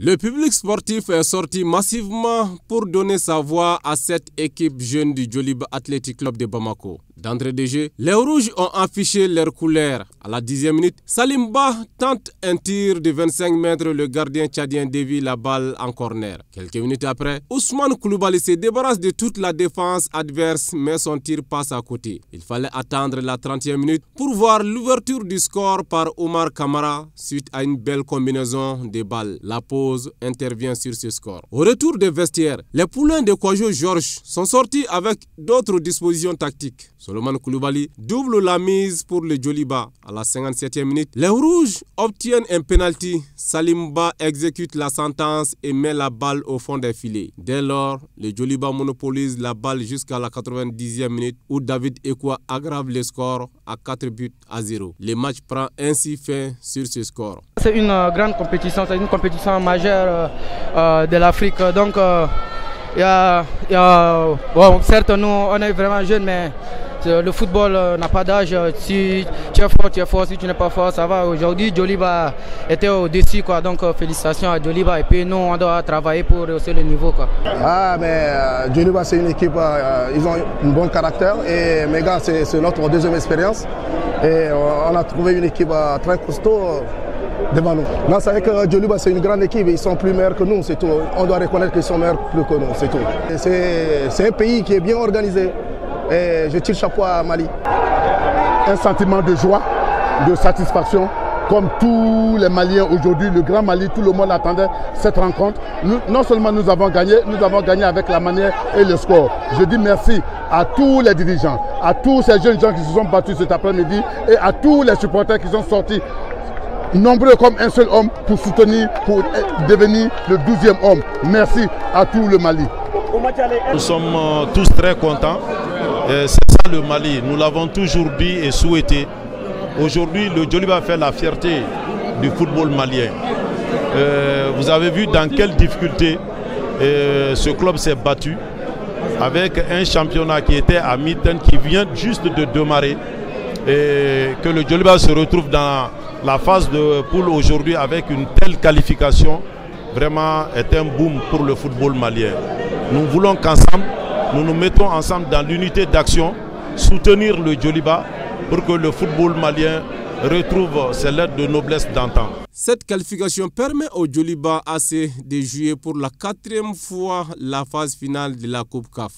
Le public sportif est sorti massivement pour donner sa voix à cette équipe jeune du Jolib Athletic Club de Bamako. D'entrée de jeu, les Rouges ont affiché leurs couleurs. À la dixième minute, Salimba tente un tir de 25 mètres. Le gardien tchadien dévie la balle en corner. Quelques minutes après, Ousmane Koulibaly se débarrasse de toute la défense adverse, mais son tir passe à côté. Il fallait attendre la 30e minute pour voir l'ouverture du score par Omar Kamara suite à une belle combinaison de balles. La pause intervient sur ce score. Au retour des vestiaires, les poulains de Kwajo Georges sont sortis avec d'autres dispositions tactiques. Solomon Koulibaly double la mise pour le Joliba à la 57e minute. Les Rouges obtiennent un penalty. Salimba exécute la sentence et met la balle au fond des filets. Dès lors, le Joliba monopolise la balle jusqu'à la 90e minute où David Ekwa aggrave le score à 4 buts à 0. Le match prend ainsi fin sur ce score. C'est une euh, grande compétition, c'est une compétition majeure euh, euh, de l'Afrique. Donc, y a bon, certes, nous, on est vraiment jeunes, mais le football n'a pas d'âge. Si tu es fort, tu es fort. Si tu n'es pas fort, ça va. Aujourd'hui, Joliba était au-dessus. Quoi. Donc, félicitations à Joliba. Et puis, nous, on doit travailler pour rehausser le niveau. Quoi. Ah, mais euh, Joliba, c'est une équipe, euh, ils ont un bon caractère. Et mes gars, c'est notre deuxième expérience. Et on a trouvé une équipe euh, très costaud devant nous. Non, c'est vrai que Joliba, c'est une grande équipe. Ils sont plus meilleurs que nous, c'est tout. On doit reconnaître qu'ils sont meilleurs plus que nous, c'est tout. C'est un pays qui est bien organisé. Et je tire chapeau à Mali. Un sentiment de joie, de satisfaction. Comme tous les Maliens aujourd'hui, le Grand Mali, tout le monde attendait cette rencontre. Non seulement nous avons gagné, nous avons gagné avec la manière et le score. Je dis merci à tous les dirigeants, à tous ces jeunes gens qui se sont battus cet après-midi et à tous les supporters qui sont sortis nombreux comme un seul homme pour soutenir, pour devenir le 12e homme. Merci à tout le Mali. Nous sommes tous très contents. C'est ça le Mali. Nous l'avons toujours dit et souhaité. Aujourd'hui, le Joliba fait la fierté du football malien. Euh, vous avez vu dans quelles difficultés euh, ce club s'est battu avec un championnat qui était à mi-temps, qui vient juste de démarrer. Et que le Joliba se retrouve dans la phase de poule aujourd'hui avec une telle qualification, vraiment est un boom pour le football malien. Nous voulons qu'ensemble, nous nous mettons ensemble dans l'unité d'action, soutenir le Joliba pour que le football malien retrouve ses lettres de noblesse d'antan. Cette qualification permet au Joliba AC de jouer pour la quatrième fois la phase finale de la Coupe CAF.